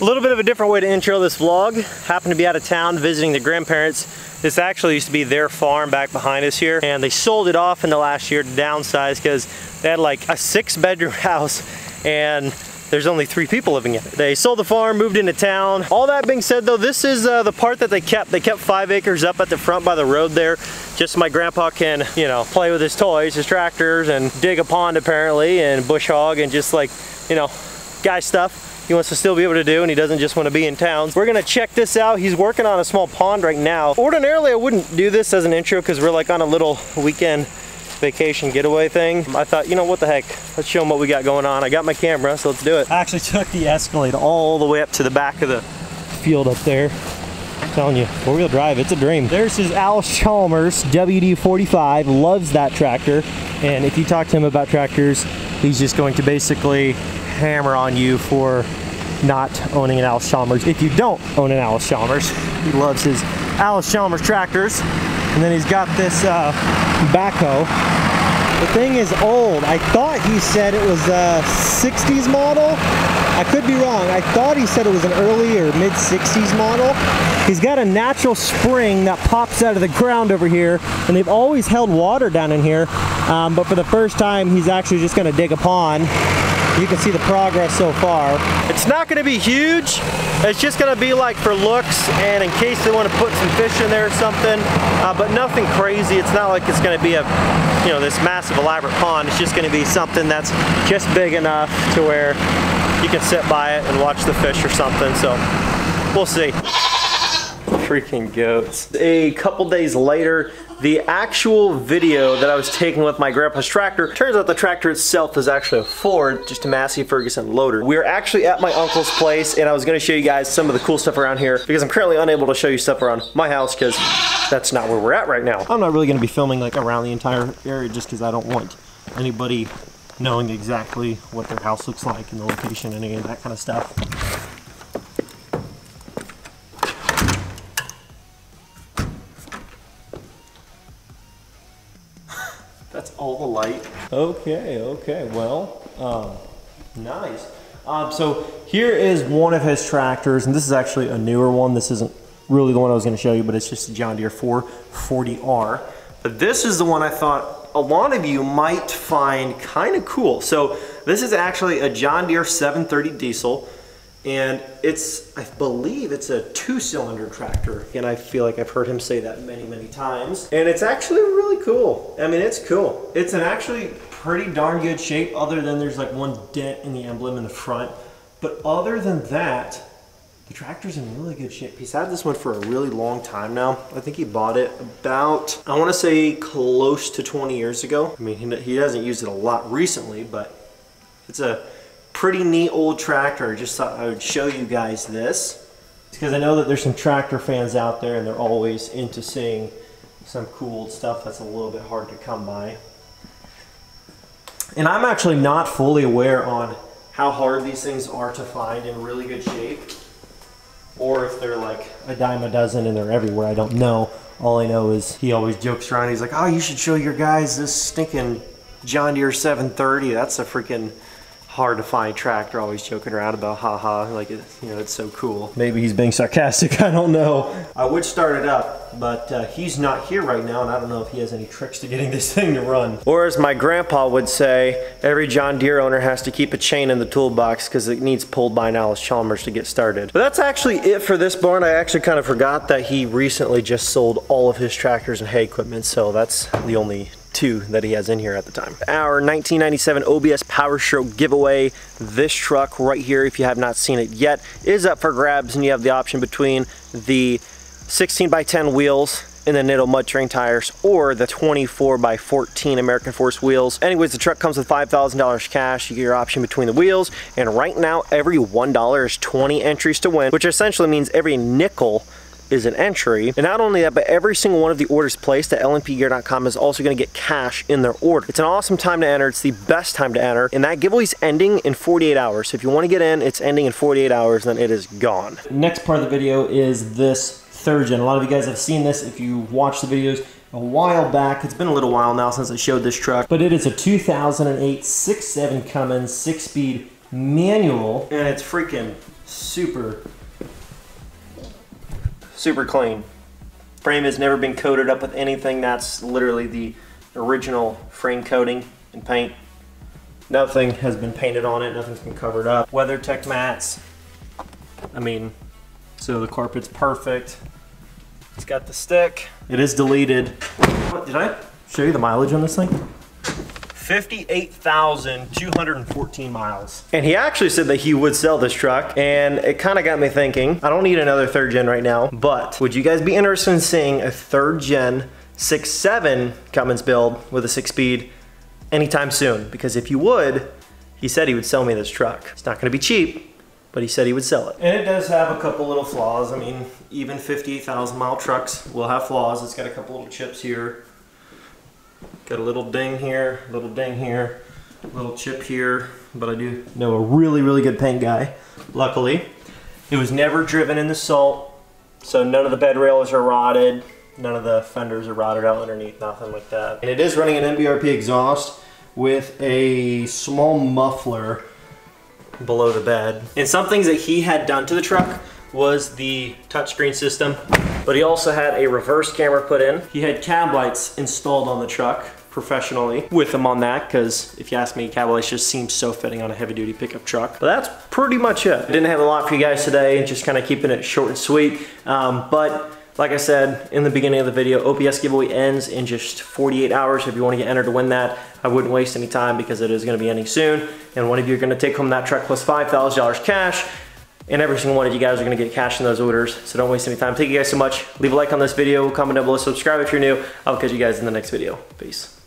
A little bit of a different way to intro this vlog. Happened to be out of town visiting the grandparents. This actually used to be their farm back behind us here and they sold it off in the last year to downsize because they had like a six bedroom house and there's only three people living in it. They sold the farm, moved into town. All that being said though, this is uh, the part that they kept. They kept five acres up at the front by the road there, just so my grandpa can, you know, play with his toys, his tractors, and dig a pond apparently, and bush hog, and just like, you know, guy stuff he wants to still be able to do and he doesn't just want to be in town. We're gonna check this out. He's working on a small pond right now. Ordinarily I wouldn't do this as an intro because we're like on a little weekend vacation getaway thing. I thought, you know, what the heck, let's show them what we got going on. I got my camera, so let's do it. I actually took the Escalade all the way up to the back of the field up there. I'm telling you, four-wheel drive, it's a dream. There's his Allis Chalmers WD-45, loves that tractor. And if you talk to him about tractors, he's just going to basically hammer on you for not owning an Allis Chalmers. If you don't own an Allis Chalmers, he loves his Allis Chalmers tractors. And then he's got this uh, backhoe. The thing is old. I thought he said it was a 60s model. I could be wrong. I thought he said it was an early or mid 60s model. He's got a natural spring that pops out of the ground over here and they've always held water down in here. Um, but for the first time, he's actually just gonna dig a pond you can see the progress so far. It's not gonna be huge. It's just gonna be like for looks and in case they wanna put some fish in there or something, uh, but nothing crazy. It's not like it's gonna be a, you know, this massive elaborate pond. It's just gonna be something that's just big enough to where you can sit by it and watch the fish or something. So we'll see. Freaking goats. A couple days later, the actual video that I was taking with my grandpa's tractor, turns out the tractor itself is actually a Ford, just a Massey Ferguson loader. We are actually at my uncle's place and I was gonna show you guys some of the cool stuff around here because I'm currently unable to show you stuff around my house because that's not where we're at right now. I'm not really gonna be filming like around the entire area just because I don't want anybody knowing exactly what their house looks like and the location and any of that kind of stuff. Okay, okay, well, um, nice. Um, so here is one of his tractors, and this is actually a newer one. This isn't really the one I was gonna show you, but it's just a John Deere 440R. But this is the one I thought a lot of you might find kind of cool. So this is actually a John Deere 730 diesel and it's, I believe it's a two cylinder tractor. And I feel like I've heard him say that many, many times. And it's actually really cool. I mean, it's cool. It's an actually pretty darn good shape other than there's like one dent in the emblem in the front. But other than that, the tractor's in really good shape. He's had this one for a really long time now. I think he bought it about, I wanna say close to 20 years ago. I mean, he, he hasn't used it a lot recently, but it's a pretty neat old tractor. I just thought I would show you guys this. Because I know that there's some tractor fans out there and they're always into seeing some cool stuff that's a little bit hard to come by. And I'm actually not fully aware on how hard these things are to find in really good shape. Or if they're like a dime a dozen and they're everywhere, I don't know. All I know is he always jokes around. He's like, oh, you should show your guys this stinking John Deere 730. That's a freaking hard to find tractor always joking around about haha like it, you know it's so cool. Maybe he's being sarcastic. I don't know. I would start it up but uh, he's not here right now and i don't know if he has any tricks to getting this thing to run. Or as my grandpa would say every john deere owner has to keep a chain in the toolbox because it needs pulled by an allis chalmers to get started. But that's actually it for this barn. I actually kind of forgot that he recently just sold all of his tractors and hay equipment so that's the only two that he has in here at the time. Our 1997 OBS Power Stroke giveaway. This truck right here, if you have not seen it yet, is up for grabs and you have the option between the 16 by 10 wheels in the Nitto mud terrain tires or the 24 by 14 American Force wheels. Anyways, the truck comes with $5,000 cash. You get your option between the wheels. And right now, every $1 is 20 entries to win, which essentially means every nickel is an entry. And not only that, but every single one of the orders placed at lnpgear.com is also gonna get cash in their order. It's an awesome time to enter. It's the best time to enter. And that giveaway is ending in 48 hours. So if you wanna get in, it's ending in 48 hours, then it is gone. Next part of the video is this third gen. A lot of you guys have seen this if you watch the videos a while back. It's been a little while now since I showed this truck, but it is a 2008 6.7 Cummins 6-speed manual and it's freaking super, super clean. Frame has never been coated up with anything. That's literally the original frame coating and paint. Nothing has been painted on it. Nothing's been covered up. WeatherTech mats. I mean, so the carpet's perfect. It's got the stick. It is deleted. What, did I show you the mileage on this thing? 58,214 miles. And he actually said that he would sell this truck, and it kind of got me thinking, I don't need another third gen right now, but would you guys be interested in seeing a third gen 6.7 Cummins build with a six speed anytime soon? Because if you would, he said he would sell me this truck. It's not gonna be cheap, but he said he would sell it. And it does have a couple little flaws. I mean, even 58,000 mile trucks will have flaws. It's got a couple little chips here, Got a little ding here, a little ding here, a little chip here, but I do know a really, really good paint guy, luckily. It was never driven in the salt, so none of the bed rails are rotted, none of the fenders are rotted out underneath, nothing like that. And it is running an MBRP exhaust with a small muffler below the bed. And some things that he had done to the truck was the touchscreen system, but he also had a reverse camera put in. He had cab lights installed on the truck professionally with them on that because if you ask me, lights just seem so fitting on a heavy duty pickup truck. But that's pretty much it. Didn't have a lot for you guys today, just kind of keeping it short and sweet. Um, but like I said in the beginning of the video, OBS giveaway ends in just 48 hours. If you want to get entered to win that, I wouldn't waste any time because it is going to be ending soon. And one of you are going to take home that truck plus $5,000 cash and every single one of you guys are gonna get cash in those orders. So don't waste any time. Thank you guys so much. Leave a like on this video, comment down below, subscribe if you're new. I'll catch you guys in the next video. Peace.